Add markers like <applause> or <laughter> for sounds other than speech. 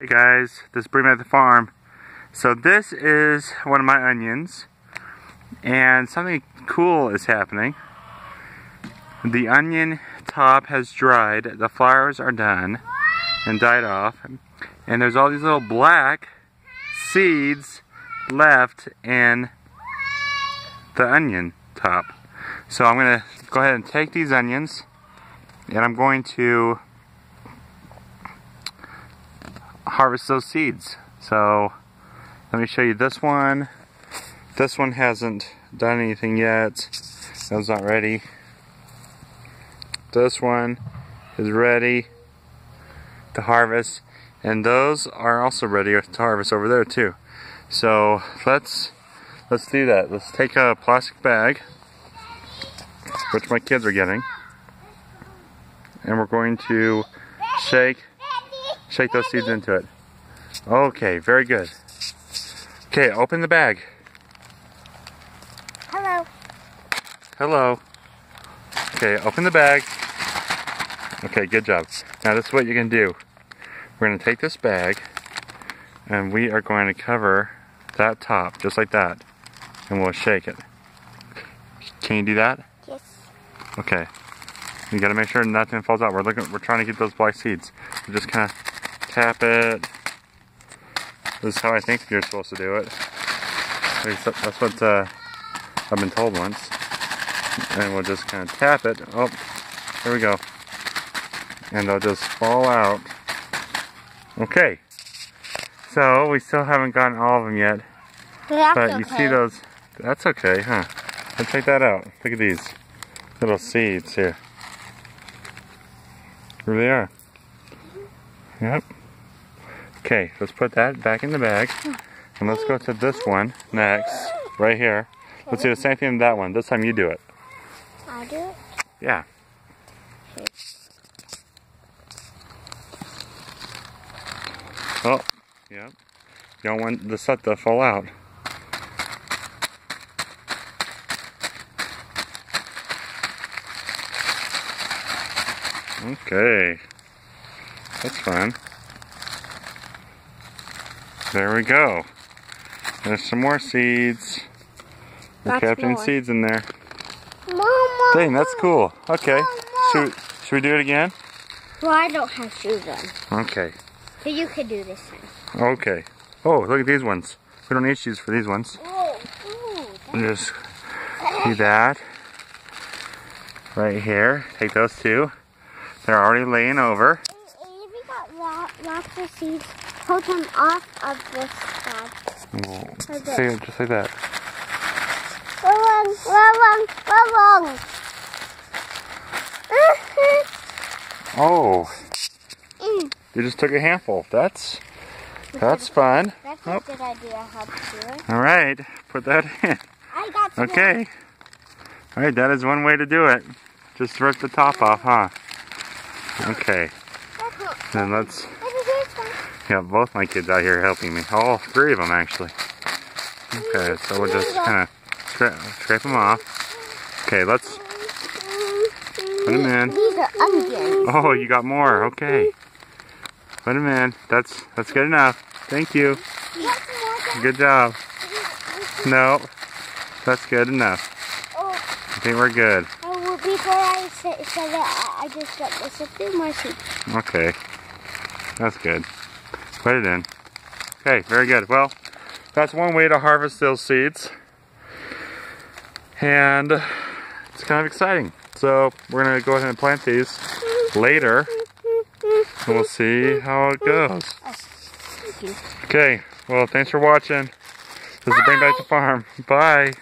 Hey guys, this is Bring Back the Farm. So this is one of my onions and something cool is happening. The onion top has dried, the flowers are done and died off and there's all these little black seeds left in the onion top. So I'm going to go ahead and take these onions and I'm going to harvest those seeds. So let me show you this one. This one hasn't done anything yet. That was not ready. This one is ready to harvest. And those are also ready to harvest over there too. So let's let's do that. Let's take a plastic bag, which my kids are getting, and we're going to shake Shake those seeds into it. Okay, very good. Okay, open the bag. Hello. Hello. Okay, open the bag. Okay, good job. Now this is what you're going to do. We're going to take this bag and we are going to cover that top just like that and we'll shake it. Can you do that? Yes. Okay. You gotta make sure nothing falls out. We're looking we're trying to get those black seeds. So just kinda tap it. This is how I think you're supposed to do it. That's what uh, I've been told once. And we'll just kind of tap it. Oh, there we go. And they'll just fall out. Okay. So, we still haven't gotten all of them yet. That's but okay. you see those, that's okay, huh? Let's check that out. Look at these little seeds here. Here they are. Yep. Okay, let's put that back in the bag. And let's go to this one next, right here. Let's do the same thing with that one. This time you do it. I do it? Yeah. Oh, yep. You don't want the set to fall out. Okay. That's fun. There we go. There's some more seeds. We're That's more. seeds in there. Mama. Dang, that's cool. Okay. Mama. Should we, should we do it again? Well, I don't have shoes on. Okay. So you could do this one. Okay. Oh, look at these ones. We don't need shoes for these ones. Oh, ooh. Just do that. Right here. Take those two. They're already laying over. We got lots of seeds. Hold them off of this bag. We'll Like see it just like that. Wrong, wrong, wrong. <laughs> Oh, Mm, you just took a handful. That's that's fun. That's Oh. a good idea how to do it. All right, put that in. I got some Okay. All right, that is one way to do it. Just rip the top off, huh? Okay. Then let's. Yeah, both my kids out here helping me. All three of them actually. Okay, so we'll just kind of scrape, scrape them off. Okay, let's. put them in. These are onions. Oh, you got more. Okay. Put them in. That's that's good enough. Thank you. Good job. No, that's good enough. I think we're good. oh, well, before I said, said that, I I just got this a few more seeds. Okay. That's good. Put it in. Okay, very good. Well, that's one way to harvest those seeds. And it's kind of exciting. So we're going to go ahead and plant these later. And we'll see how it goes. Okay, well, thanks for watching. This is Bring Back the Farm. Bye.